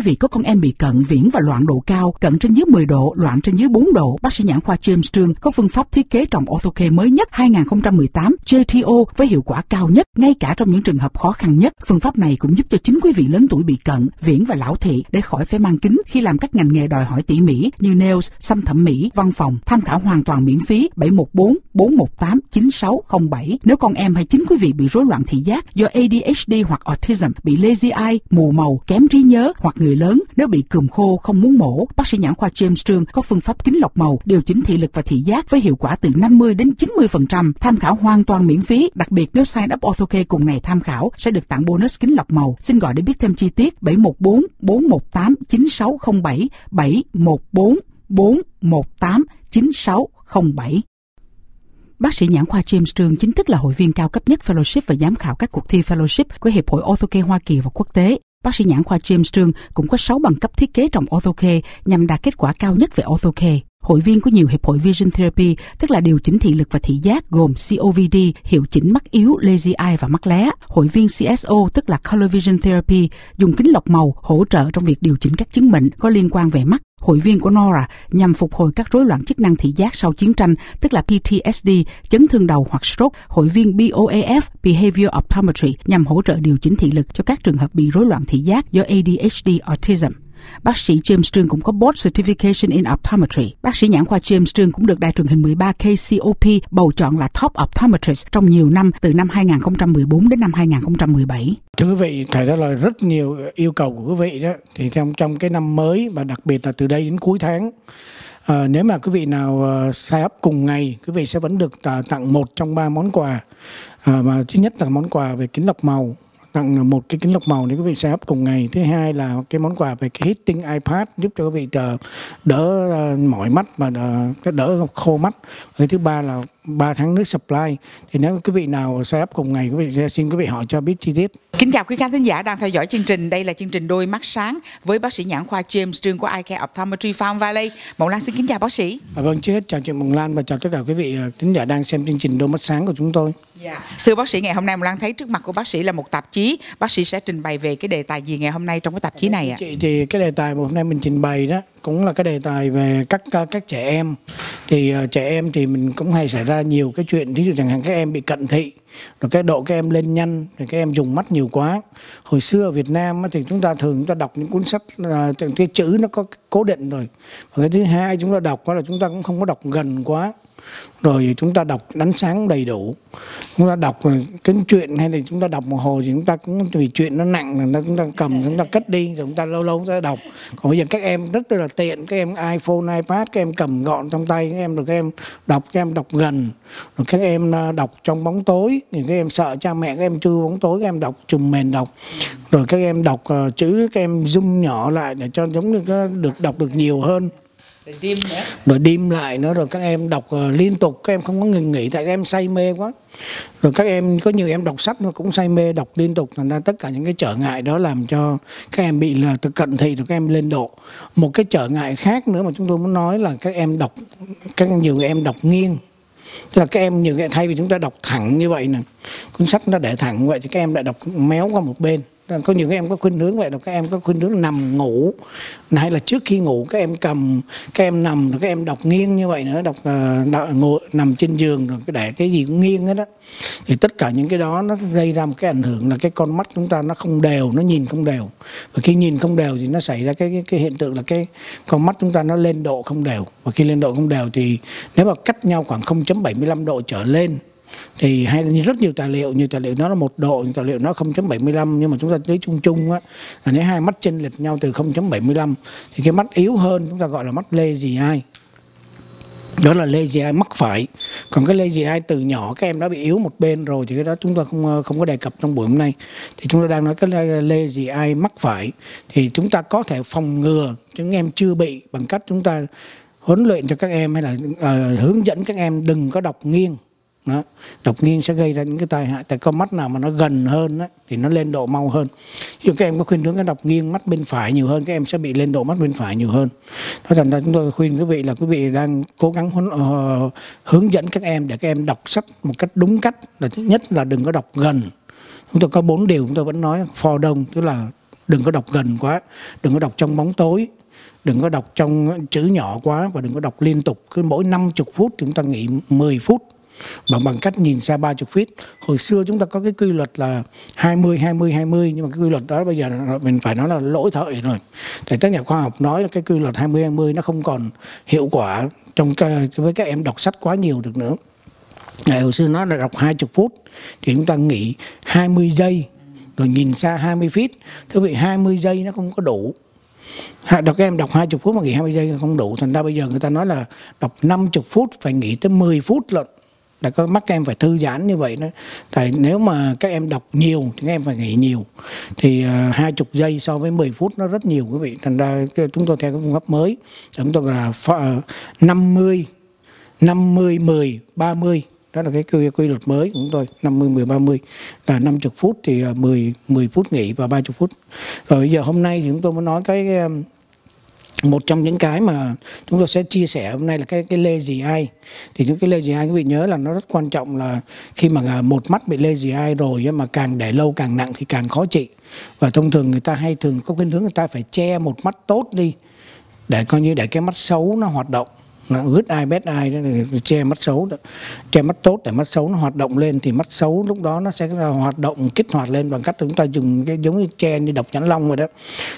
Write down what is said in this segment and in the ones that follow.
quý vị có con em bị cận viễn và loạn độ cao, cận trên dưới 10 độ, loạn trên dưới 4 độ, bác sĩ nhãn khoa James Trương có phương pháp thiết kế trồng orthocare mới nhất 2018 JTO với hiệu quả cao nhất ngay cả trong những trường hợp khó khăn nhất. Phương pháp này cũng giúp cho chính quý vị lớn tuổi bị cận, viễn và lão thị để khỏi phải mang kính khi làm các ngành nghề đòi hỏi tỉ mỉ như nails, xăm thẩm mỹ, văn phòng. Tham khảo hoàn toàn miễn phí 714 418 9607 nếu con em hay chính quý vị bị rối loạn thị giác do ADHD hoặc autism, bị lazy eye, mù màu, kém trí nhớ hoặc người lớn nếu bị cườm khô không muốn mổ. Bác sĩ nhãn khoa James Trương có phương pháp kính lọc màu điều chỉnh thị lực và thị giác với hiệu quả từ 50 đến 90%. Tham khảo hoàn toàn miễn phí, đặc biệt nếu sign up OrthoCare cùng ngày tham khảo sẽ được tặng bonus kính lọc màu. Xin gọi để biết thêm chi tiết 714 418 9607 714 418 9607. Bác sĩ nhãn khoa James Trương chính thức là hội viên cao cấp nhất fellowship và giám khảo các cuộc thi fellowship của Hiệp hội Orthocare Hoa Kỳ và quốc tế. Bác sĩ nhãn khoa James Trương cũng có 6 bằng cấp thiết kế trong Orthocare nhằm đạt kết quả cao nhất về Orthocare. Hội viên của nhiều hiệp hội Vision Therapy, tức là điều chỉnh thị lực và thị giác gồm COVD, hiệu chỉnh mắt yếu, lazy eye và mắt lé. Hội viên CSO, tức là Color Vision Therapy, dùng kính lọc màu hỗ trợ trong việc điều chỉnh các chứng bệnh có liên quan về mắt. Hội viên của Nora nhằm phục hồi các rối loạn chức năng thị giác sau chiến tranh, tức là PTSD, chấn thương đầu hoặc stroke. Hội viên BOAF, Behavior Optometry, nhằm hỗ trợ điều chỉnh thị lực cho các trường hợp bị rối loạn thị giác do ADHD, autism. Bác sĩ James Trương cũng có Board Certification in Optometry. Bác sĩ nhãn khoa James Trương cũng được đài truyền hình 13 KCOP bầu chọn là Top Optometrist trong nhiều năm từ năm 2014 đến năm 2017. Thưa quý vị, thầy trả lời rất nhiều yêu cầu của quý vị đó thì trong trong cái năm mới và đặc biệt là từ đây đến cuối tháng À, nếu mà quý vị nào uh, sign up cùng ngày, quý vị sẽ vẫn được uh, tặng một trong ba món quà. À, mà thứ nhất là món quà về kính lọc màu tặng à, một cái kính lọc màu để quý vị sẽ up cùng ngày. Thứ hai là cái món quà về cái hitting ipad giúp cho quý vị à, đỡ, đỡ mỏi mắt và đỡ, đỡ khô mắt. Cái thứ ba là 3 tháng nước supply thì nếu quý vị nào sẽ up cùng ngày quý vị xin quý vị họ cho biết chi tiết Kính chào quý khán thính giả đang theo dõi chương trình. Đây là chương trình Đôi mắt sáng với bác sĩ nhãn khoa James Trương của Eye Care Optometry Farm Valley. Mộng Lan xin kính chào bác sĩ. À, vâng, trước hết chào chị Mộng Lan và chào tất cả quý vị thính giả đang xem chương trình Đôi mắt sáng của chúng tôi. Dạ. Thưa bác sĩ, ngày hôm nay Mộng Lan thấy trước mặt của bác sĩ là một tạp chí. Bác sĩ sẽ trình bày về cái đề tài gì ngày hôm nay trong cái tạp chí này ạ? Chị thì cái đề tài mà hôm nay mình trình bày đó cũng là cái đề tài về các ờ, các trẻ em. Thì uh, trẻ em thì mình cũng hay xảy ra nhiều cái chuyện ví dụ chẳng hạn các em bị cận thị rồi cái độ các em lên nhanh rồi các em dùng mắt nhiều quá. Hồi xưa ở Việt Nam thì chúng ta thường chúng ta đọc những cuốn sách ờ, uh, cái chữ nó có cố định rồi. Và cái thứ hai chúng ta đọc là chúng ta cũng không có đọc gần quá rồi chúng ta đọc đánh sáng đầy đủ chúng ta đọc cái chuyện hay là chúng ta đọc một hồi thì chúng ta cũng vì chuyện nó nặng là chúng ta cầm chúng ta cất đi rồi chúng ta lâu lâu chúng ta đọc còn bây giờ các em rất là tiện các em iPhone iPad các em cầm gọn trong tay các em rồi các em đọc các em đọc gần rồi các em đọc trong bóng tối thì các em sợ cha mẹ các em chưa bóng tối các em đọc chùm mền đọc rồi các em đọc uh, chữ các em zoom nhỏ lại để cho giống như được đọc được nhiều hơn rồi đêm lại nữa, rồi các em đọc ờ, liên tục. Các em không có ngừng nghỉ, tại các em say mê quá. Rồi các em, có nhiều em đọc sách nó cũng say mê đọc liên tục. Thành ra tất cả những cái trở ngại đó làm cho các em bị là từ cận thị, rồi các em lên độ. Một cái trở ngại khác nữa mà chúng tôi muốn nói là các em đọc, các nhiều em đọc nghiêng. Tức là các em nhiều thay vì chúng ta đọc thẳng như vậy nè. Cuốn sách nó để thẳng vậy thì các em lại đọc méo qua một bên có những em có khuynh hướng vậy là các em có khuynh hướng nằm ngủ. Hay là trước khi ngủ các em cầm các em nằm các em đọc nghiêng như vậy nữa đọc à, ngồi, nằm trên giường rồi cái để cái gì cũng nghiêng hết đó thì tất cả những cái đó nó gây ra một cái ảnh hưởng là cái con mắt chúng ta nó không đều nó nhìn không đều. Và khi nhìn không đều thì nó xảy ra cái cái, cái hiện tượng là cái con mắt chúng ta nó lên độ không đều. Và khi lên độ không đều thì nếu mà cách nhau khoảng 0.75 độ trở lên thì hay là rất nhiều tài liệu nhiều tài liệu nó là một độ nhiều tài liệu nó 0.75 nhưng mà chúng ta lấy chung chung á là nếu hai mắt chênh lệch nhau từ 0.75 thì cái mắt yếu hơn chúng ta gọi là mắt lazy eye. Đó là lazy eye mắc phải. Còn cái lazy eye từ nhỏ các em đã bị yếu một bên rồi thì cái đó chúng ta không ờ, không có đề cập trong buổi hôm nay. Thì chúng ta đang nói cái lazy eye mắc phải. Thì chúng ta có thể phòng ngừa chúng em chưa bị bằng cách chúng ta huấn luyện cho các em hay là uh, hướng dẫn các em đừng có đọc nghiêng đó. độc nghiêng sẽ gây ra những cái tai hại. Tại con mắt nào mà nó gần hơn đó, thì nó lên độ mau hơn. Ví các em có khuyên hướng cái đọc nghiêng mắt bên phải nhiều hơn các em sẽ bị lên độ mắt bên phải nhiều hơn. Đó thành ra chúng tôi khuyên quý vị là quý vị đang cố gắng hướng, uh, ờ, hướng dẫn các em để các em đọc sách một cách đúng cách là thứ nhất là đừng có đọc gần. Chúng tôi có bốn điều chúng tôi vẫn nói phò đông tức là đừng có đọc gần quá đừng có đọc trong bóng tối đừng có đọc trong chữ nhỏ quá và đừng có đọc liên tục. Cứ mỗi 50 phút chúng ta nghỉ 10 phút bằng bằng cách nhìn xa 30 feet. Hồi xưa chúng ta có cái quy luật là 20 20 20 nhưng mà cái quy luật đó bây giờ mình phải nói là lỗi thời rồi. Thì các nhà khoa học nói là cái quy luật 20 20 nó không còn hiệu quả trong cái, với các em đọc sách quá nhiều được nữa. Ngày hồi xưa nó là đọc 20 phút thì chúng ta nghỉ 20 giây rồi nhìn xa 20 feet. Thưa vị 20 giây nó không có đủ đọc các em đọc 20 phút mà nghỉ 20 giây không đủ thành ra bây giờ người ta nói là đọc 50 phút phải nghỉ tới 10 phút lận đã có mắt các em phải thư giãn như vậy đó. Tại nếu mà các em đọc nhiều thì các em phải nghỉ nhiều. Thì uh, hai chục giây so với 10 phút nó rất nhiều quý vị. Thành ra chúng tôi theo cái phương pháp mới. Chúng tôi là 50 50 10 30 đó là cái quy, quy luật mới của chúng tôi. 50 10 30 là 50 phút thì à, 10 10 phút nghỉ và 30 phút. Rồi bây giờ hôm nay thì chúng tôi muốn nói cái một trong những cái mà chúng tôi sẽ chia sẻ hôm nay là cái cái lê gì ai. Thì những cái lê gì ai, quý vị nhớ là nó rất quan trọng là khi mà à, một mắt bị lê gì ai rồi mà càng để lâu càng nặng thì càng khó trị. Và thông thường người ta hay thường có khuynh hướng người ta phải che một mắt tốt đi, để coi như để cái mắt xấu nó hoạt động good eye bad eye đó che mắt xấu đó. che mắt tốt để mắt xấu nó hoạt động lên thì mắt xấu lúc đó nó sẽ hoạt động, kích hoạt lên bằng cách chúng ta dùng cái giống như che như độc nhãn long rồi đó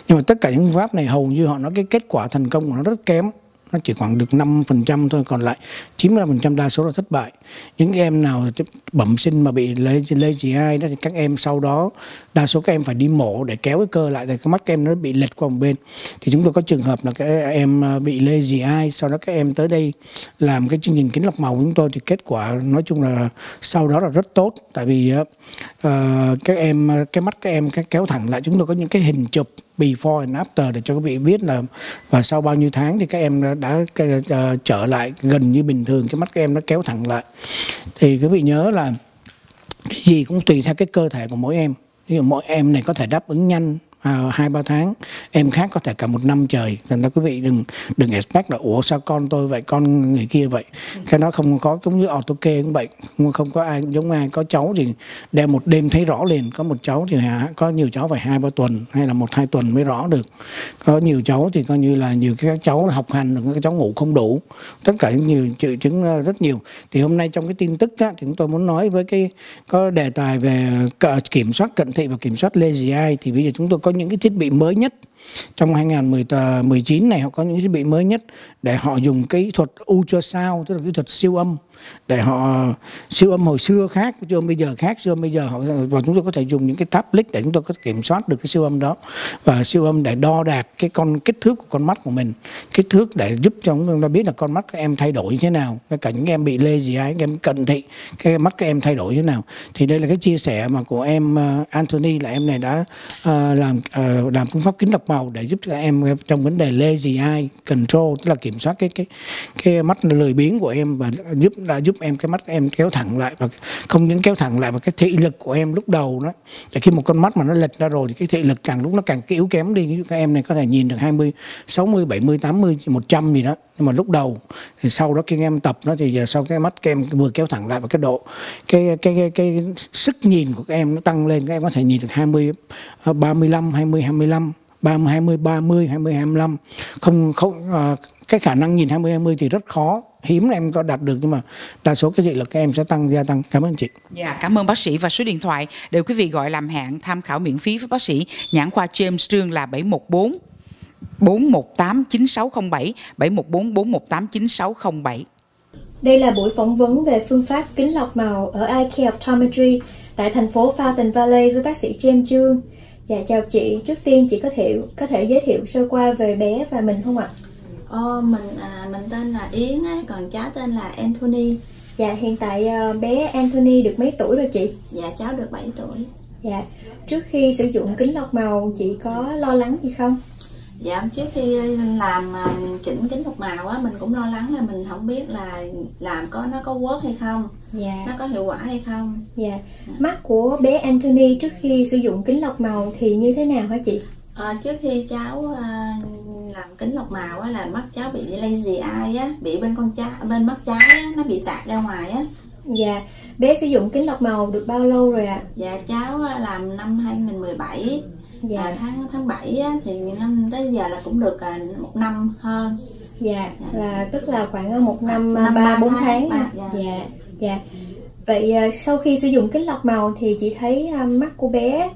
nhưng mà tất cả những pháp này hầu như họ nói cái kết quả thành công của nó rất kém nó chỉ khoảng được 5% thôi còn lại 95% đa số là thất bại. Những em nào bẩm sinh mà bị lazy eye đó thì các em sau đó đa số các em phải đi mổ để kéo cái cơ lại thì cái mắt các em nó bị lệch qua một bên. Thì chúng tôi có trường hợp là các em à, bị bị gì ai sau đó các em tới đây làm cái chương trình kính lọc màu của chúng tôi thì kết quả nói chung là sau đó là rất tốt. Tại vì uh, các em cái mắt các em kéo thẳng lại chúng tôi có những cái hình chụp before and after để cho các vị biết là và sau bao nhiêu tháng thì các em đã uh, trở lại gần như bình thường cái mắt các em nó kéo thẳng lại. Thì quý vị nhớ là cái gì cũng tùy theo cái cơ thể của mỗi em. Ví dụ mỗi em này có thể đáp ứng nhanh À, hai ba tháng. Em khác có thể cả một năm trời. Nên là quý vị đừng đừng expect là ủa sao con tôi vậy con người kia vậy? Cái đó không có giống như auto kê cũng vậy. Không, không có ai giống ai có cháu thì đem một đêm thấy rõ liền. Có một cháu thì có nhiều cháu phải hai ba tuần hay là một hai tuần mới rõ được. Có nhiều cháu thì coi như là nhiều các cháu học hành các cháu ngủ không đủ. Tất cả những nhiều triệu chứng ờ, rất nhiều. Thì hôm nay trong cái tin tức á, thì chúng tôi muốn nói với cái có đề tài về kiểm soát cận thị và kiểm soát lazy eye. Thì bây giờ chúng tôi có những cái thiết bị mới nhất. Trong 2019 này họ có những thiết bị mới nhất để họ dùng kỹ thuật ultrasound tức là kỹ thuật siêu âm để họ siêu âm hồi xưa khác siêu âm bây giờ khác. Siêu âm bây giờ họ và chúng tôi có thể dùng những cái tablet để chúng tôi có thể kiểm soát được cái siêu âm đó. Và siêu âm để đo đạt cái con kích thước của con mắt của mình. Kích thước để giúp cho chúng ta biết là con mắt các em thay đổi như thế nào. Ngay cả những em bị lê gì ấy em cận thị cái mắt các em thay đổi như thế nào. Thì đây là cái chia sẻ mà của em ờ, Anthony là em này đã uh, làm uh, làm phương pháp kính lọc màu để giúp cho các em trong vấn đề lazy eye control tức là kiểm soát cái cái cái mắt lười biếng của em và giúp đã giúp em cái mắt em kéo thẳng lại và không những kéo thẳng lại mà cái thị lực của em lúc đầu đó là khi một con mắt mà nó lệch ra rồi thì cái thị lực càng lúc nó càng yếu kém đi. Như các em này có thể nhìn được 20 60 70 80 100 gì đó. Nhưng mà lúc đầu thì sau đó khi em tập nó thì giờ sau cái mắt các em vừa kéo thẳng lại và cái độ cái cái cái, cái sức nhìn của các em nó tăng lên các em có thể nhìn được 20 35 20 25 30 20 30 20 25 không không à, cái khả năng nhìn 20 20 thì rất khó. Hiếm là em có đạt được nhưng mà đa số cái thị lực các em sẽ tăng gia tăng. Cảm ơn chị. Dạ cảm ơn bác sĩ và số điện thoại đều quý vị gọi làm hẹn tham khảo miễn phí với bác sĩ. Nhãn khoa James Trương là 714 418 9607 714 418 9607 đây là buổi phỏng vấn về phương pháp kính lọc màu ở Eye Care Optometry tại thành phố Fountain Valley với bác sĩ James Trương. Dạ chào chị, trước tiên chị có thể có thể giới thiệu sơ qua về bé và mình không ạ? Ờ, mình à, mình tên là Yến á, còn cháu tên là Anthony. Dạ hiện tại uh, bé Anthony được mấy tuổi rồi chị? Dạ cháu được 7 tuổi. Dạ trước khi sử dụng kính lọc màu chị có lo lắng gì không? Dạ trước khi làm à, chỉnh kính lọc màu á mình cũng lo lắng là mình không biết là làm có nó có work hay không. Dạ. Nó có hiệu quả hay không. Dạ. Mắt của bé Anthony trước khi sử dụng kính lọc màu thì như thế nào hả chị? À, trước khi cháu uh, làm kính lọc màu á, là mắt cháu bị lazy eye á, bị bên con trái bên mắt trái á, nó bị tạt ra ngoài á. Dạ, bé sử dụng kính lọc màu được bao lâu rồi ạ? À? Dạ cháu làm năm 2017 dạ. à, tháng tháng 7 á, thì năm tới giờ là cũng được à, một năm hơn dạ, dạ. là tức là khoảng một năm, ba bốn tháng, tháng 3, dạ. dạ dạ vậy uh, sau khi sử dụng kính lọc màu thì chị thấy uh, mắt của bé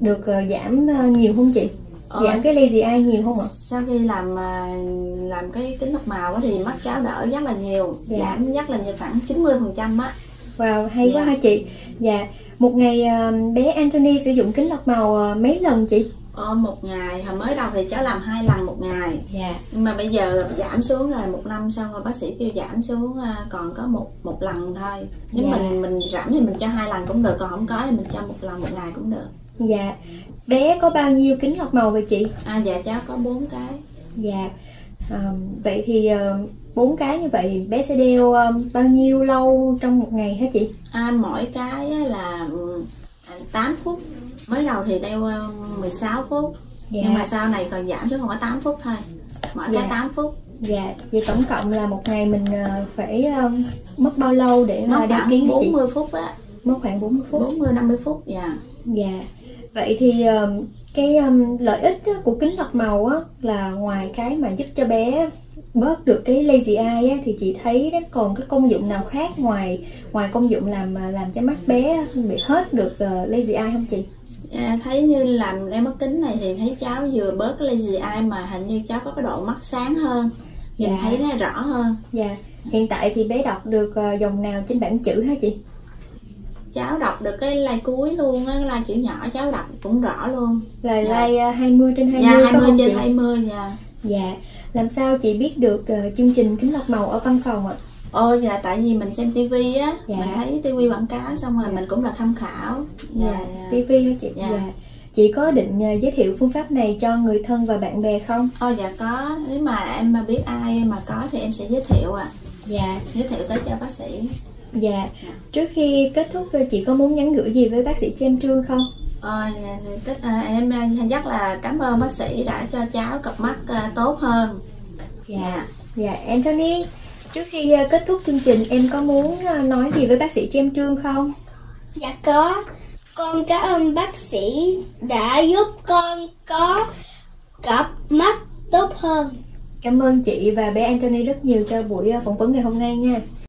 được giảm nhiều không chị ờ, giảm cái lazy eye nhiều không ạ sau khi làm làm cái kính lọc màu thì mắt cháu đỡ rất là nhiều dạ. giảm rất là nhiều khoảng 90 phần trăm á Wow, hay dạ. quá ha chị. Dạ, một ngày uh, bé Anthony sử dụng kính lọc màu uh, mấy lần chị? Ờ, một ngày hồi mới đầu thì cháu làm hai lần một ngày dạ. nhưng mà bây giờ giảm xuống rồi một năm xong rồi bác sĩ kêu giảm xuống à, còn có một một lần thôi nếu dạ. mình mình giảm thì mình cho hai lần cũng được còn không có thì mình cho một lần một ngày cũng được dạ bé có bao nhiêu kính lọc màu vậy chị à dạ cháu có bốn cái dạ à, vậy thì bốn cái như vậy bé sẽ đeo uh, bao nhiêu lâu trong một ngày hả chị? À, mỗi cái là 8 phút. Mới đầu thì đeo 16 ờ, phút. Dạ. nhưng mà sau này còn giảm xuống còn có 8 phút thôi. Mỗi dạ. cái 8 phút. Dạ vậy tổng cộng là một ngày mình ờ, phải uh, mất bao lâu để mất đeo kiến 40 chị? phút á. Mất khoảng 40 phút. 40 50 phút dạ. Dạ. Vậy thì cái um, lợi ích của kính lọc màu á là ngoài cái mà giúp cho bé bớt được cái lazy eye á, thì chị thấy đó còn cái công dụng nào khác ngoài ngoài công dụng làm làm cho mắt bé bị hết được uh, lazy eye không chị? À, thấy như làm đeo mắt kính này thì thấy cháu vừa bớt cái lazy eye mà hình như cháu có cái độ mắt sáng hơn nhìn dạ. thấy nó rõ hơn dạ hiện tại thì bé đọc được uh, dòng nào trên bảng chữ hả chị cháu đọc được cái like cuối luôn á cái like chữ nhỏ cháu đọc cũng rõ luôn là dạ. like uh, 20 trên 20 dạ, 20 trên chị? 20 dạ dạ làm sao chị biết được uh, chương trình kính lọc màu ở văn phòng ạ Ồ dạ tại vì mình xem tivi á, dạ. mình thấy tivi quảng cáo xong rồi dạ. mình cũng là tham khảo. Dạ, dạ. tivi hả chị? Dạ. dạ. Chị có định uh, giới thiệu phương pháp này cho người thân và bạn bè không? Ồ dạ có, nếu mà em mà biết ai mà có thì em sẽ giới thiệu ạ. À. Dạ. Giới thiệu tới cho bác sĩ. Dạ. Trước khi kết thúc chị có muốn nhắn gửi gì với bác sĩ Chen Trương không? Ờ, tức, à, em rất là cảm ơn bác sĩ đã cho cháu cặp mắt à, tốt hơn. Dạ. Dạ, Anthony. Trước khi ờ, kết thúc chương trình em có muốn ờ, nói gì với bác sĩ Trem Trương không? Dạ có. Con cảm ơn bác sĩ đã giúp con có cặp mắt tốt hơn. Cảm ơn chị và bé Anthony rất nhiều cho buổi phỏng vấn ngày hôm nay nha.